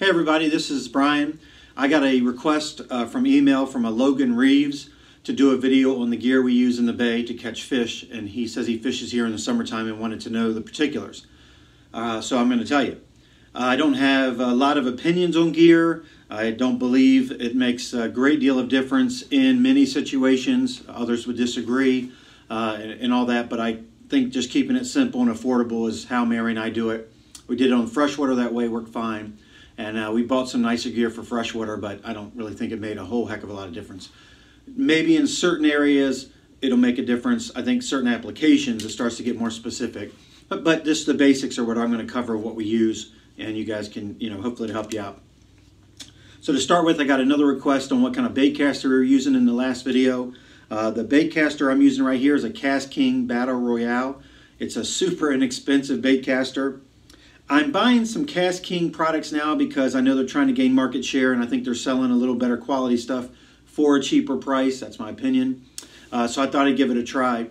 Hey everybody, this is Brian. I got a request uh, from email from a Logan Reeves to do a video on the gear we use in the bay to catch fish and he says he fishes here in the summertime and wanted to know the particulars. Uh, so I'm going to tell you. I don't have a lot of opinions on gear. I don't believe it makes a great deal of difference in many situations. Others would disagree uh, and, and all that, but I think just keeping it simple and affordable is how Mary and I do it. We did it on freshwater that way, worked fine. And uh, we bought some nicer gear for freshwater, but I don't really think it made a whole heck of a lot of difference. Maybe in certain areas it'll make a difference. I think certain applications it starts to get more specific. But, but just the basics are what I'm going to cover, what we use, and you guys can, you know, hopefully to help you out. So to start with, I got another request on what kind of bait caster we were using in the last video. Uh, the bait caster I'm using right here is a KastKing Battle Royale. It's a super inexpensive bait caster. I'm buying some KastKing products now because I know they're trying to gain market share and I think they're selling a little better quality stuff for a cheaper price. That's my opinion. Uh, so I thought I'd give it a try.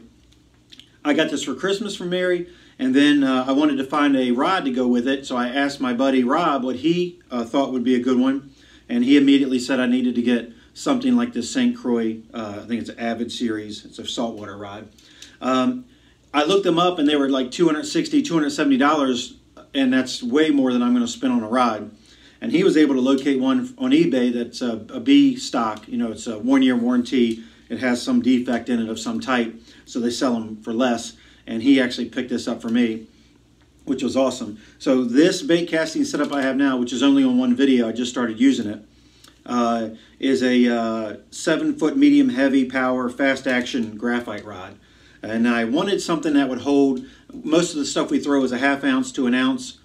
I got this for Christmas from Mary and then uh, I wanted to find a rod to go with it. So I asked my buddy Rob what he uh, thought would be a good one. And he immediately said I needed to get something like this St. Croix, uh, I think it's an Avid series. It's a saltwater rod. Um, I looked them up and they were like $260, $270 and that's way more than I'm going to spend on a rod. And he was able to locate one on eBay that's a, a B stock. You know, it's a one-year warranty. It has some defect in it of some type, so they sell them for less. And he actually picked this up for me, which was awesome. So this bait casting setup I have now, which is only on one video, I just started using it, uh, is a uh, seven-foot medium heavy power fast action graphite rod. And I wanted something that would hold, most of the stuff we throw is a half ounce to an ounce,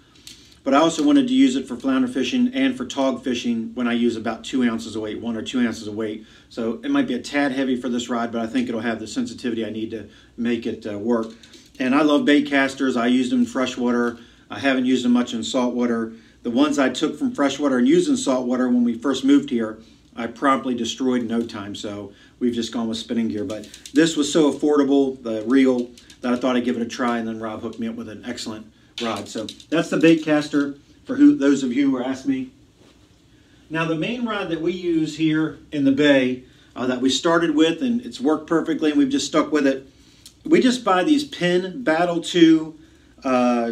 but I also wanted to use it for flounder fishing and for tog fishing when I use about two ounces of weight, one or two ounces of weight. So it might be a tad heavy for this rod, but I think it'll have the sensitivity I need to make it uh, work. And I love bait casters. I used them in freshwater. I haven't used them much in saltwater. The ones I took from freshwater and used in saltwater when we first moved here, I promptly destroyed in no time. So we've just gone with spinning gear. But this was so affordable, the reel, that I thought I'd give it a try. And then Rob hooked me up with an excellent rod. So that's the bait caster for who those of you who asking me. Now the main rod that we use here in the bay uh, that we started with and it's worked perfectly and we've just stuck with it. We just buy these Penn Battle 2 uh,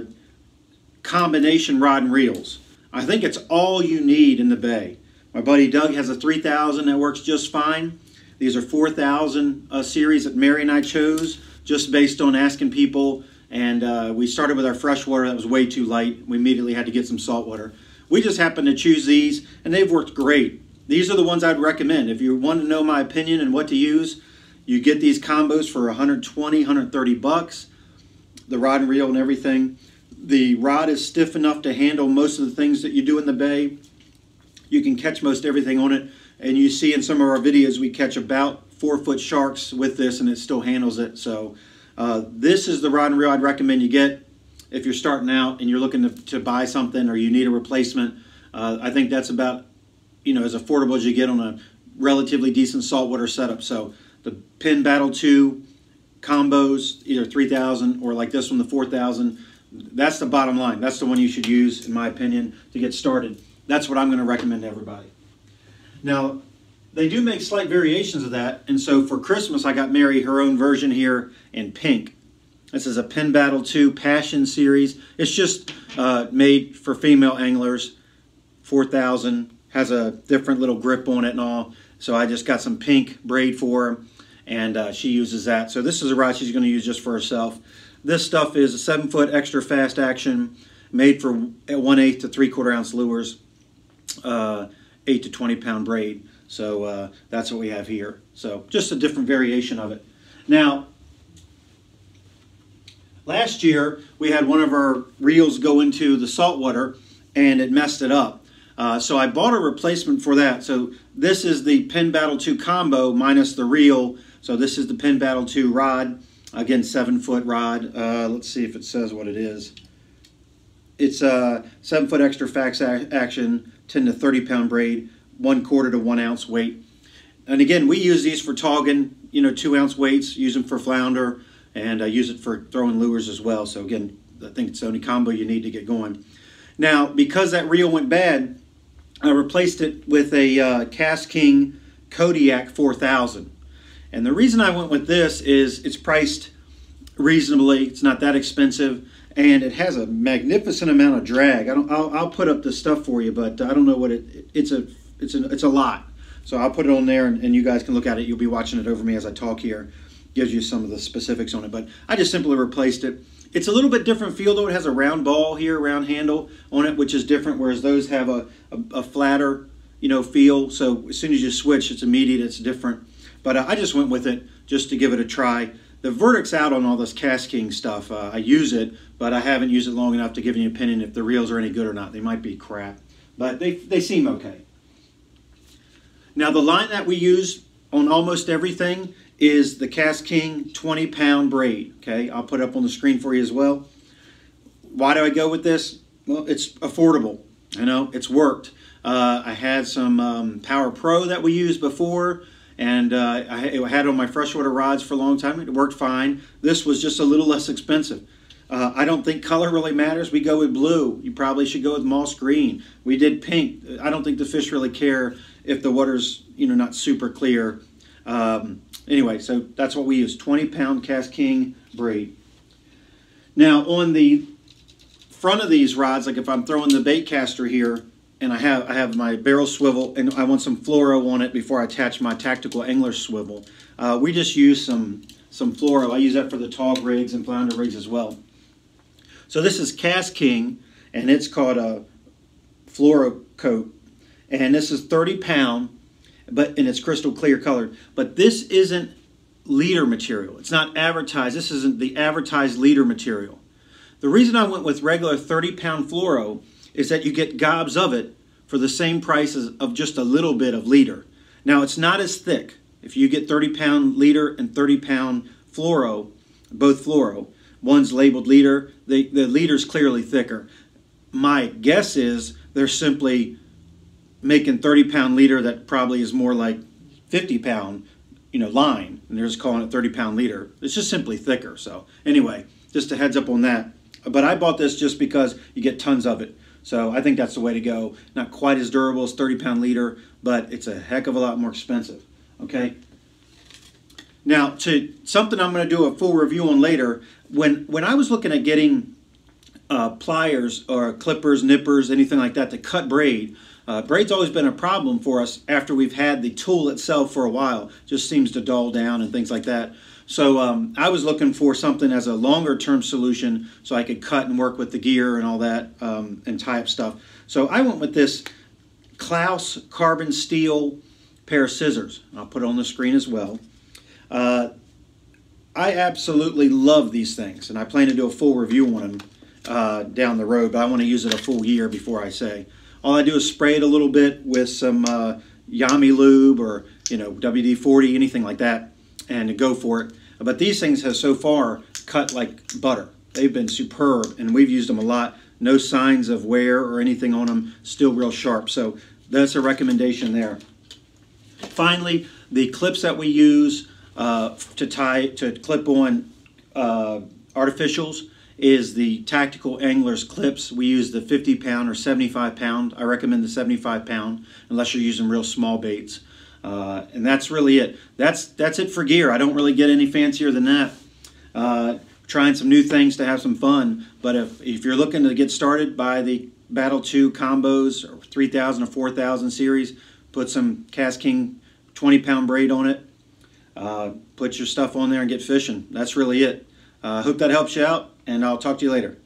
combination rod and reels. I think it's all you need in the bay. My buddy Doug has a 3000 that works just fine. These are 4000 uh, series that Mary and I chose just based on asking people. And uh, we started with our freshwater that was way too light. We immediately had to get some saltwater. We just happened to choose these and they've worked great. These are the ones I'd recommend. If you want to know my opinion and what to use, you get these combos for 120, 130 bucks. The rod and reel and everything. The rod is stiff enough to handle most of the things that you do in the bay. You can catch most everything on it. And you see in some of our videos, we catch about four foot sharks with this and it still handles it. So uh, this is the rod and reel I'd recommend you get if you're starting out and you're looking to, to buy something or you need a replacement. Uh, I think that's about, you know, as affordable as you get on a relatively decent saltwater setup. So the Penn Battle 2 combos, either 3000 or like this one, the 4000, that's the bottom line. That's the one you should use, in my opinion, to get started. That's what I'm going to recommend to everybody. Now, they do make slight variations of that, and so for Christmas I got Mary her own version here in pink. This is a Penn Battle 2 Passion Series. It's just uh, made for female anglers, 4000 has a different little grip on it and all. So I just got some pink braid for her, and uh, she uses that. So this is a rod she's going to use just for herself. This stuff is a 7 foot extra fast action, made for 1 8 to 3 quarter ounce lures uh, 8 to 20 pound braid. So uh, that's what we have here. So just a different variation of it. Now, last year we had one of our reels go into the saltwater and it messed it up. Uh, so I bought a replacement for that. So this is the Penn Battle 2 combo minus the reel. So this is the Penn Battle 2 rod. Again, seven foot rod. Uh, let's see if it says what it is. It's a seven foot extra fast action 10 to 30 pound braid, one quarter to one ounce weight. And again, we use these for togging, you know, two ounce weights, use them for flounder, and I use it for throwing lures as well. So again, I think it's the only combo you need to get going. Now, because that reel went bad, I replaced it with a uh, KastKing Kodiak 4000. And the reason I went with this is it's priced reasonably. It's not that expensive, and it has a magnificent amount of drag. I don't. I'll, I'll put up the stuff for you, but I don't know what it. It's a. It's a. It's a lot. So I'll put it on there, and, and you guys can look at it. You'll be watching it over me as I talk here. Gives you some of the specifics on it, but I just simply replaced it. It's a little bit different feel though. It has a round ball here, round handle on it, which is different. Whereas those have a, a, a flatter, you know, feel. So as soon as you switch, it's immediate. It's different. But uh, I just went with it just to give it a try. The verdict's out on all this KastKing stuff. Uh, I use it, but I haven't used it long enough to give an opinion if the reels are any good or not. They might be crap, but they, they seem okay. Now the line that we use on almost everything is the KastKing 20 pound braid. Okay, I'll put up on the screen for you as well. Why do I go with this? Well, it's affordable. You know, it's worked. Uh, I had some um, Power Pro that we used before and uh, I had it on my freshwater rods for a long time. It worked fine. This was just a little less expensive. Uh, I don't think color really matters. We go with blue. You probably should go with moss green. We did pink. I don't think the fish really care if the water's you know not super clear. Um, anyway, so that's what we use. 20 pound KastKing braid. Now on the front of these rods, like if I'm throwing the bait caster here, and I have I have my barrel swivel and I want some fluoro on it before I attach my tactical angler swivel. Uh, we just use some some fluoro. I use that for the tog rigs and flounder rigs as well. So this is KastKing, and it's called a fluoro coat and this is 30 pound but and it's crystal clear colored but this isn't leader material it's not advertised this isn't the advertised leader material the reason I went with regular 30 pound fluoro is that you get gobs of it for the same price as of just a little bit of leader. Now it's not as thick. If you get 30 pound leader and 30 pound fluoro, both fluoro, one's labeled leader, the, the leader's clearly thicker. My guess is they're simply making 30 pound leader that probably is more like 50 pound you know line and they're just calling it 30 pound leader it's just simply thicker so anyway just a heads up on that but i bought this just because you get tons of it so I think that's the way to go. Not quite as durable as 30 pound leader, but it's a heck of a lot more expensive. Okay. Now to something I'm going to do a full review on later. When when I was looking at getting uh, pliers or clippers, nippers, anything like that to cut braid, uh, braid's always been a problem for us after we've had the tool itself for a while. Just seems to dull down and things like that. So um, I was looking for something as a longer term solution so I could cut and work with the gear and all that um, and tie up stuff. So I went with this Clauss carbon steel pair of scissors. I'll put it on the screen as well. Uh, I absolutely love these things and I plan to do a full review on them uh, down the road, but I want to use it a full year before I say. All I do is spray it a little bit with some uh, Yami lube or you know WD-40, anything like that and go for it. But these things have so far cut like butter. They've been superb, and we've used them a lot. No signs of wear or anything on them, still real sharp. So that's a recommendation there. Finally, the clips that we use uh, to tie, to clip on uh, artificials is the Tactical Anglers clips. We use the 50 pound or 75 pound. I recommend the 75 pound unless you're using real small baits. Uh, and that's really it. That's that's it for gear. I don't really get any fancier than that. Uh, trying some new things to have some fun. But if, if you're looking to get started, buy the Battle 2 combos or 3000 or 4000 series. Put some KastKing 20 pound braid on it. Uh, put your stuff on there and get fishing. That's really it. I uh, hope that helps you out, and I'll talk to you later.